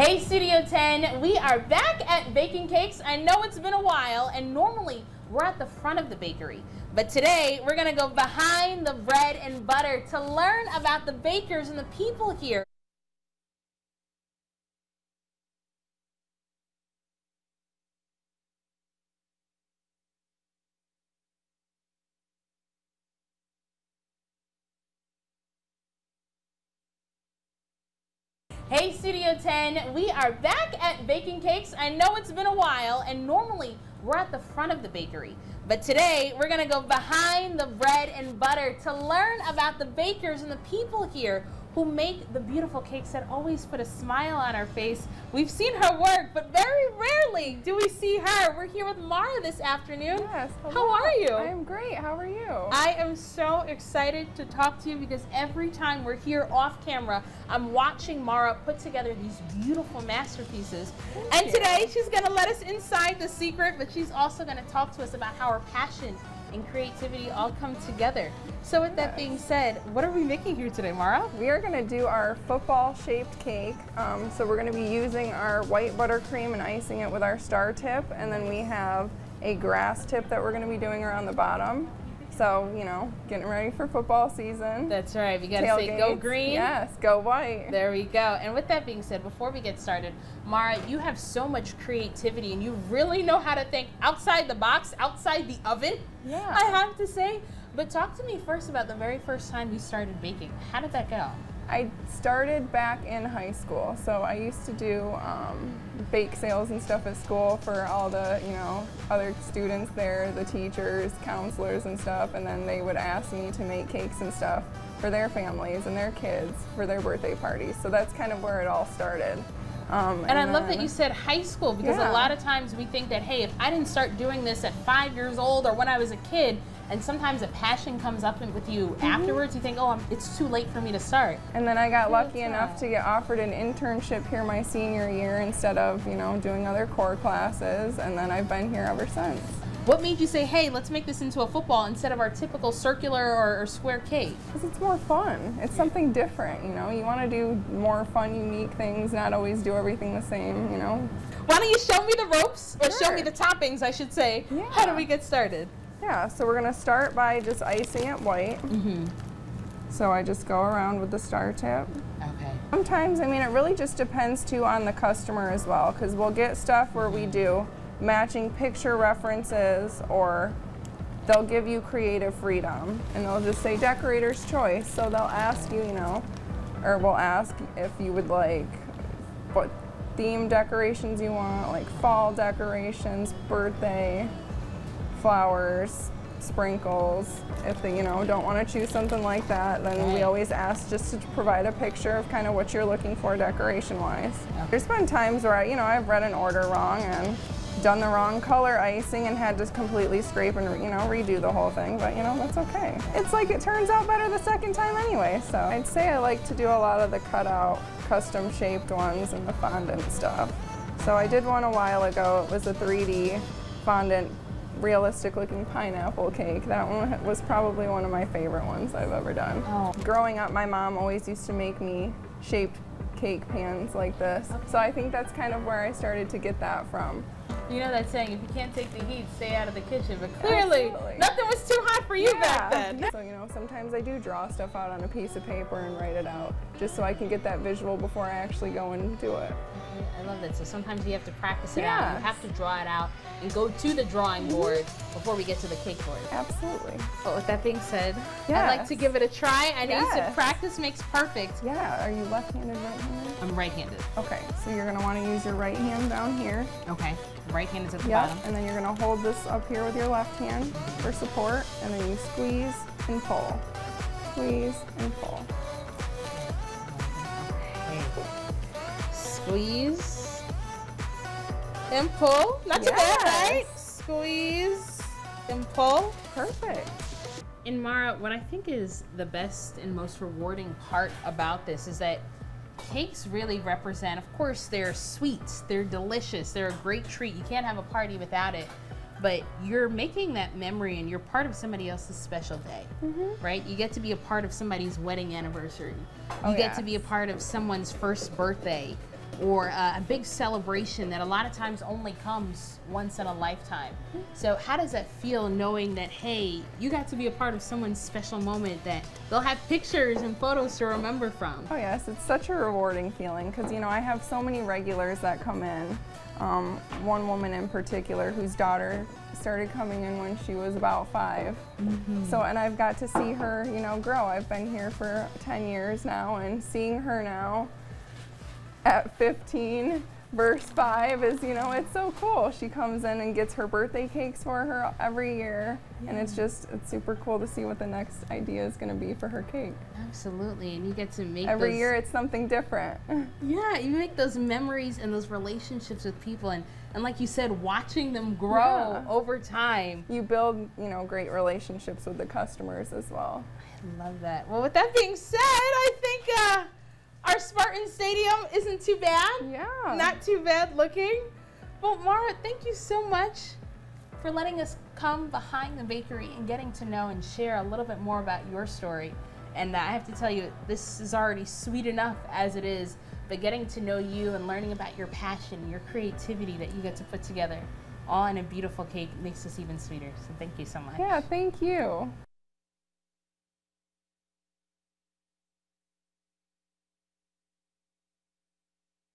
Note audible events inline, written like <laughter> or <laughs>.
Hey Studio 10, we are back at Bake N' Cakes. I know it's been a while and normally we're at the front of the bakery. But today we're gonna go behind the bread and butter to learn about the bakers and the people here. Hey Studio 10, we are back at Bake N' Cakes. I know it's been a while and normally we're at the front of the bakery. But today we're gonna go behind the bread and butter to learn about the bakers and the people here who make the beautiful cakes that always put a smile on our face. We've seen her work, but very rarely do we see her. We're here with Mara this afternoon. Yes. Hello. How are you? I am great. How are you? I am so excited to talk to you because every time we're here off camera, I'm watching Mara put together these beautiful masterpieces. Thank and you. today she's going to let us inside the secret, but she's also going to talk to us about how her passion and creativity all come together. So with that being said, what are we making here today, Mara? we are going to do our football shaped cake. Um, so we're going to be using our white buttercream and icing it with our star tip. And then we have a grass tip that we're going to be doing around the bottom. So, you know, getting ready for football season. That's right. We got to say go green. Yes, go white. There we go. And with that being said, before we get started, Mara, you have so much creativity and you really know how to think outside the box, outside the oven. Yeah. I have to say. But talk to me first about the very first time you started baking. How did that go? I started back in high school, so I used to do um, bake sales and stuff at school for all the, you know, other students there, the teachers, counselors and stuff, and then they would ask me to make cakes and stuff for their families and their kids for their birthday parties. So that's kind of where it all started. Um, And I love that you said high school because a lot of times we think that, hey, if I didn't start doing this at five years old or when I was a kid, and sometimes a passion comes up with you Mm-hmm. afterwards, you think, oh, I'm, it's too late for me to start. And then I got lucky enough to get offered an internship here my senior year instead of, you know, doing other core classes, and then I've been here ever since. What made you say, hey, let's make this into a football instead of our typical circular or, or square cake? Because it's more fun. It's something different, you know. You want to do more fun, unique things, not always do everything the same, you know. Why don't you show me the ropes, or show me the toppings, I should say. How do we get started? Yeah, so we're gonna start by just icing it white. Mm-hmm. So I just go around with the star tip. Okay. Sometimes, I mean, it really just depends too on the customer as well, because we'll get stuff where we do matching picture references or they'll give you creative freedom and they'll just say decorator's choice. So they'll ask you, you know, or we'll ask if you would like what theme decorations you want, like fall decorations, birthday, flowers, sprinkles. If they, you know, don't want to choose something like that, then we always ask just to provide a picture of kind of what you're looking for decoration-wise. There's been times where I, you know, I've read an order wrong and done the wrong color icing and had to completely scrape and, you know, redo the whole thing, but you know, that's okay. It's like it turns out better the second time anyway, so I'd say I like to do a lot of the cutout, custom shaped ones and the fondant stuff. So I did one a while ago. It was a 3D fondant, realistic looking pineapple cake. That one was probably one of my favorite ones I've ever done. Oh. Growing up, my mom always used to make me shaped cake pans like this. So I think that's kind of where I started to get that from. You know that saying, if you can't take the heat, stay out of the kitchen. But clearly, Absolutely. nothing was too hot for you back then. So, you know, sometimes I do draw stuff out on a piece of paper and write it out just so I can get that visual before I actually go and do it. I love that. So sometimes you have to practice it out. You have to draw it out and go to the drawing mm-hmm. board before we get to the cake board. Absolutely. But with that being said, I'd like to give it a try. I know you said practice makes perfect. Yeah, are you left-handed, right-handed? I'm right-handed. Okay, so you're gonna wanna use your right hand down here. Okay. Right hand is at the Yep, bottom. and then you're gonna hold this up here with your left hand for support, and then you squeeze and pull. Squeeze and pull. Squeeze and pull. Not too bad, right? Squeeze and pull. Perfect. And Mara, what I think is the best and most rewarding part about this is that cakes really represent, of course, they're sweets, they're delicious, they're a great treat. You can't have a party without it. But you're making that memory and you're part of somebody else's special day, mm-hmm. right? You get to be a part of somebody's wedding anniversary. Oh, you Oh, get to be a part of someone's first birthday or uh, a big celebration that a lot of times only comes once in a lifetime. So, how does that feel knowing that, hey, you got to be a part of someone's special moment that they'll have pictures and photos to remember from? Oh yes, it's such a rewarding feeling because you know I have so many regulars that come in. Um, one woman in particular whose daughter started coming in when she was about 5 So and I've got to see her, you know, grow. I've been here for 10 years now, and seeing her now at 15 verse 5 is you know it's so cool she comes in and gets her birthday cakes for her every year and it's just it's super cool to see what the next idea is going to be for her cake Absolutely, and you get to make every year it's something different <laughs> Yeah, you make those memories and those relationships with people, and and like you said, watching them grow Yeah. over time. you build you know great relationships with the customers as well I love that. Well, with that being said, I think uh, our Spartan Stadium isn't too bad. yeah Not too bad looking. Well, Mara, thank you so much for letting us come behind the bakery and getting to know and share a little bit more about your story. And I have to tell you, this is already sweet enough as it is, but getting to know you and learning about your passion, your creativity that you get to put together all in a beautiful cake makes this even sweeter. So thank you so much. yeah thank you